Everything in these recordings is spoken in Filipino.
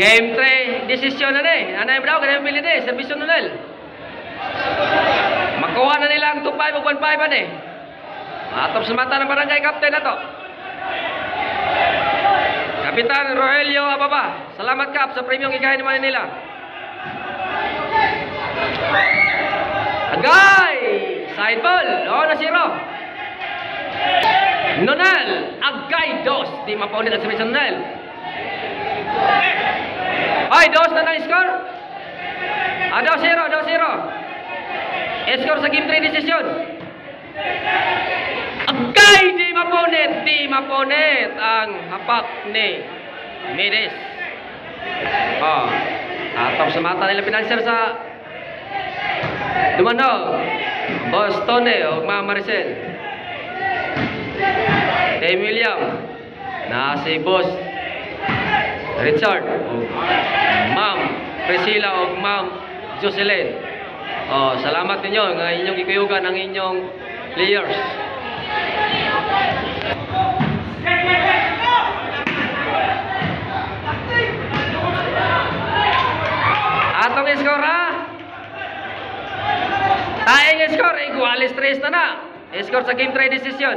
Game 3, desisyon na ni. Ano yung daw, kanina pili ni, servisyon na nil. Makuha na nila ang 2-5 o 1-5 ani. Atop sa mata ng barangay captain na to. Kapitan Rogelio Ababa, salamat kap sa premium ikahin ni Manila. Agay! Side ball, oh na zero. Nonal, Agay dos, di mapaunit ang servisyon Nonal. Ay, dos na ng score. Ah, dos zero, dos zero. Score sa game 3 decision. Agay, di mapunit, di mapunit ang hapak ni Mides. Oh, atop sa mata nila pinanser sa Dumano, Boss Tone o Maricel. Kay William, na si Boss Richard o Ma'am Priscilla o Ma'am Jocelyn. Oh, salamat ninyo nga inyong ikuyugan ang inyong players. Atong score ha. Taeng score, igualis 3 na na. Score sa game 3 decision.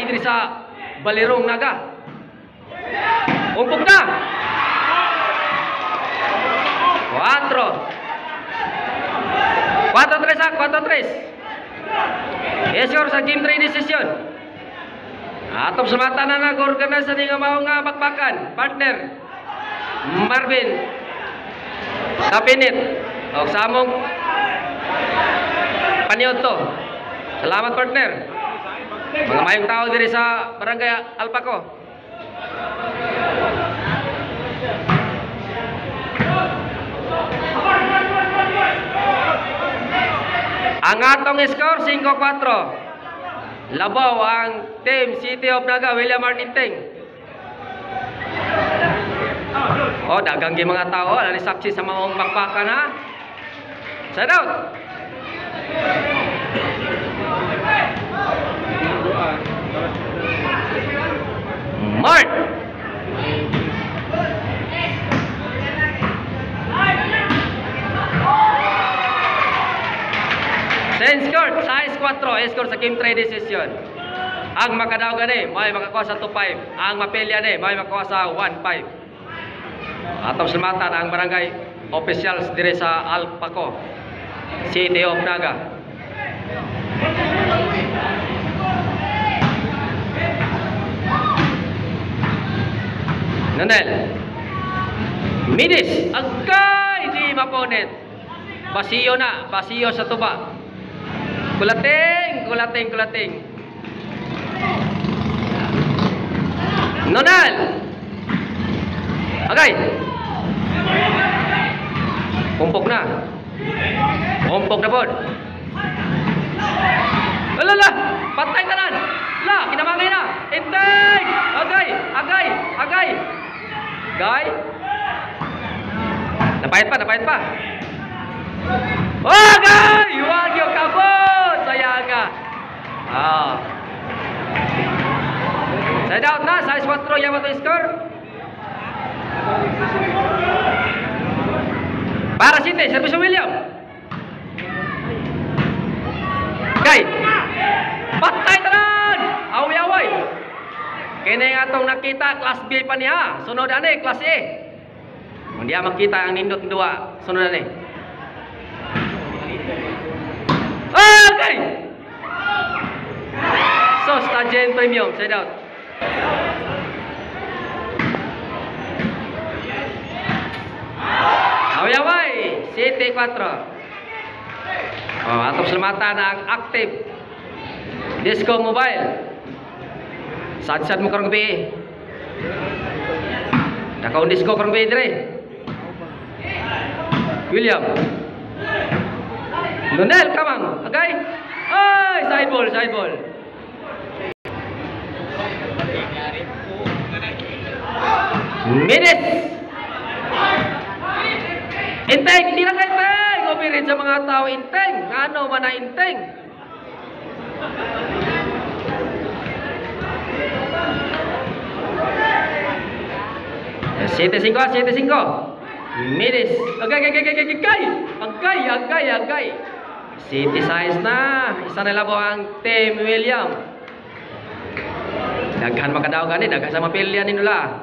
Kahit diri sa Balirong Naga. Umpok na. 4. 4-3 sa 4-3. Score sa game 3 decision. Atop sa mata na nag-organize sa nga mao nga bakbakan. Partner, Marvin Kapinit. O sa among paniod. Salamat partner. Mga mayong tao diri sa Barangay Alpaco. Ang atong score 5-4. Labaw ang team City of Naga William Martin Teng. Oh, dagang mga tao, ali saksi sa mga bakbakan ha. Side out. Mark. Sen score, size 4, score sa game 3 decision. Ang makadaw gani, may makakuha sa 2-5. Ang mapilya ni, may makakuha sa 1-5. Atong salamatan ang barangay officials dire sa Alpaco, City of Naga. Nanel. Midis, agkay di maponit. Basiyo na, basiyo sa tuba. Kulating, kulating, kulating. Nonal. Agay. Pumpok na. Pumpok na po. Alala, patay tanan. La, kinamangay na. Intay. Agay, agay, agay. Agay. Napayat pa, napayat pa. Oh, agay! Huwag yung kabot! Sayang ka. Ah. Side out na, size 4 yung ito score. Para City, Service William. Kay. Nga itong nakita, class B pa niya. Sunod ani, class A. Kung di makita ang nindot dua, sunod ani. Okay! So, Stagen Premium, side out. Away-away, City 4. Oh, atong salamatan ang active Disco Mobile. Sad-sad mo karong gabi. Nakaon disco karong gabi dire. William. Lunel kamang, agay. Ay, side ball, side ball. Minutes. Intay, hindi kayo intay. birit sa mga tao inteng. Ano man na inteng? Siete cinco, siete cinco. Miris. Agay, agay, agay, agay, agay. Agay, agay. City size na. Isa na labo ang Team William. Daghan makadaw gani, daghan sa mapilya ni nila.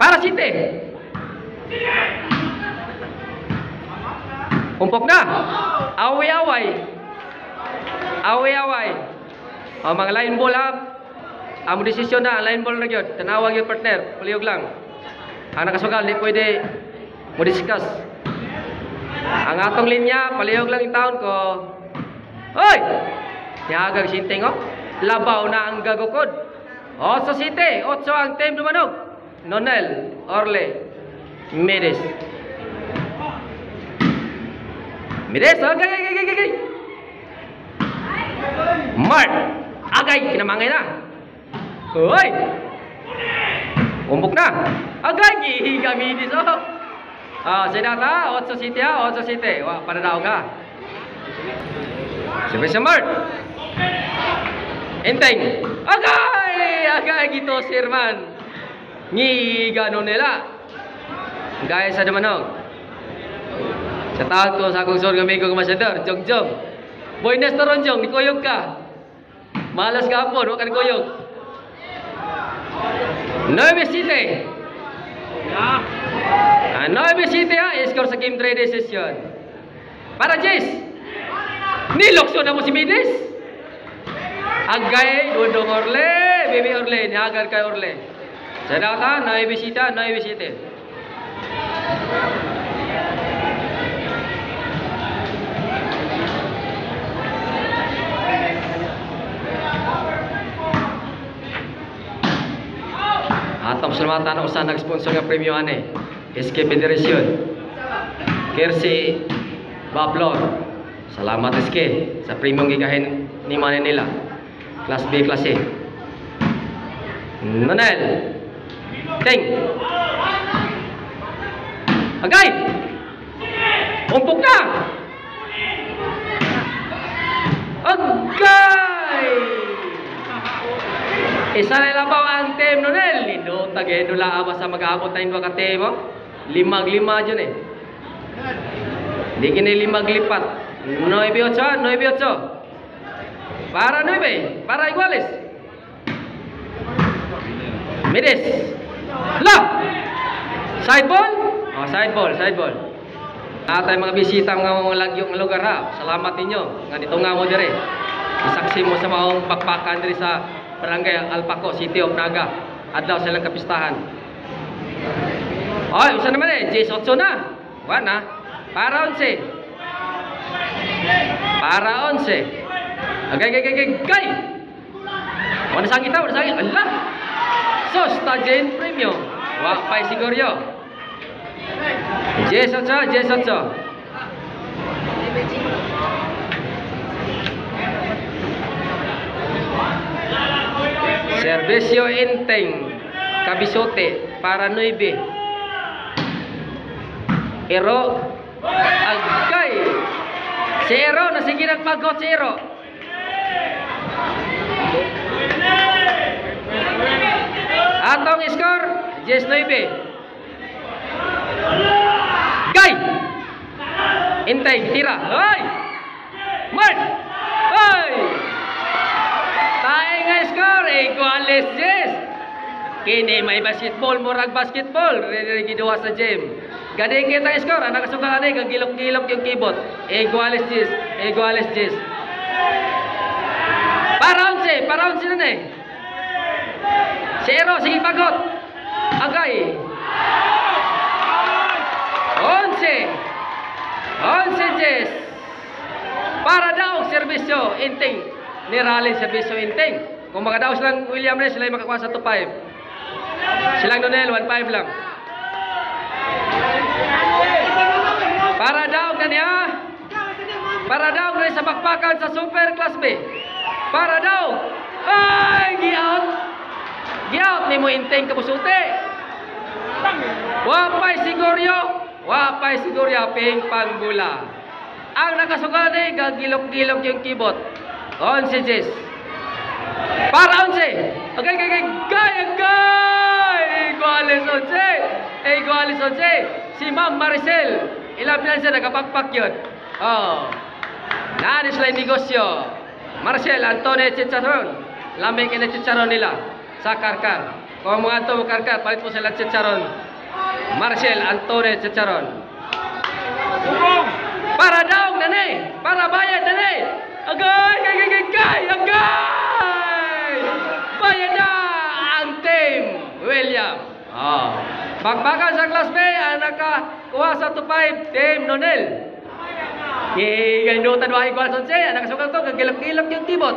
Para City. Umpok na. Away-away. Away-away. O mga line ball ha. Amo desisyon na, line ball na gyud. Tanawag yung partner, palihog lang. Ang nakasugal, di pwede mo discuss. Ang atong linya, palihog lang yung taon ko. Hoy! Nihagag sinting oh. Labaw na ang gagukod. Oso City, otso ang team dumanog. Nonel, Orle, Miris. Miris, agay, agay, agay, agay. Mark, agay, kinamangay na. Hoy! Umbok na. Agay, gihiga Miris oh. Ah, Senata, Otso City ha, Otso City. Wa, panadaw ka. Sabi sa Mark. Enteng. Agay! Agay gito, Sirman. Ngi gano nila. Gaya sa damanog. Sa tawag ko sa akong sorg amigo ko masyador, jog jog. Boy Nestor Ronjong, nikuyog ka. Malas ka po, no ka nikuyog. Nueve City. Ah, Nueve City ha, score sa game 3 decision. Para Jess. Nilokso na mo si Mides. Agay, Dudong Orle, Bibi Orle, nihagar kay Orle. Sadaka, Nueve City, Nueve City. Atong salamatan na usan nag-sponsor nga premyo ane. SK Federation. Kersi Bablor. Salamat SK sa premyong gigahin ni Manila. Class B, Class A. Nonel. Ting. Agay! Umpok na! Agay! Isa na lang ba ang team Nonel? Lindo, tagedo lang ba sa mag-aabot na yung mga team mo? Limag-lima dyan eh. Hindi kini limag-lipat. 9-8, 9-8. Para 9, para iguales. Mides. La! Side ball? Oh, side ball, side ball. Atay mga bisita nga mga lagyong lugar ha. Salamat ninyo. Nga dito nga mo dire. Isaksi mo sa maong bakbakan dire sa Barangay Alpaco, City of Naga. Adlaw silang kapistahan. Oy, usa naman eh, J8 na. Wa na. Para 11. Para 11. Agay, agay, agay, agay. Wala sakit wala sakit. Allah. Sos, tajen premium. Wa pay siguryo. J8, J8. Servisyo Inteng Kabisote para 9 Ero Agay Si Ero na sige nagpagot si Ero Atong score. 10-9 Gay Inteng tira. Hoy Mark Hoy Tae nga score, iguales yes. Kini may basketball, murag basketball, re giduwa sa gym. Gadi kita score, anak kasukalan ni gilok-gilok yung keyboard. Iguales yes, iguales yes. Para onse, para onse na ni. Zero, sige pagot. Agay. Onse. Onse yes. Para daw serbisyo, inting ni Raleigh Servicio Inteng. Kung makadaos lang William Ray, sila yung makakuha sa 2.5. Silang Donel, 1.5 lang. Para daw na niya. Para daw na sa bakbakan sa Super Class B. Para daw. Ay, gi-out. Gi-out ni mo Inteng kabusute. Wapay siguryo. Wa pa'y sigurya ping pangbula. Ang nakasugal ni gagilok-gilok yung kibot. Onse Jess. Para onse. Okay, okay, okay. Gay, gay. Iguales onse. Iguales onse. Si Ma'am Maricel. Ilang pinansa nakapagpak yun. Oh. Naanis lang yung negosyo. Marcel, Antone, Chicharon. Lamig ka na chicharon nila sa karkar. Kung mga ito karkar, palit po sila chicharon. Marcel, Antone, Chicharon. Para daw, nane! Para bayad, nane! Agay! Agay! Agay! Agay! Agay! William. Oh. Bakbakan sa class B, ang nakakuha sa 2-5, team Nonel. Kaya inutan wa igual sa ang nakasugal to, kagilak-gilak yung kibot.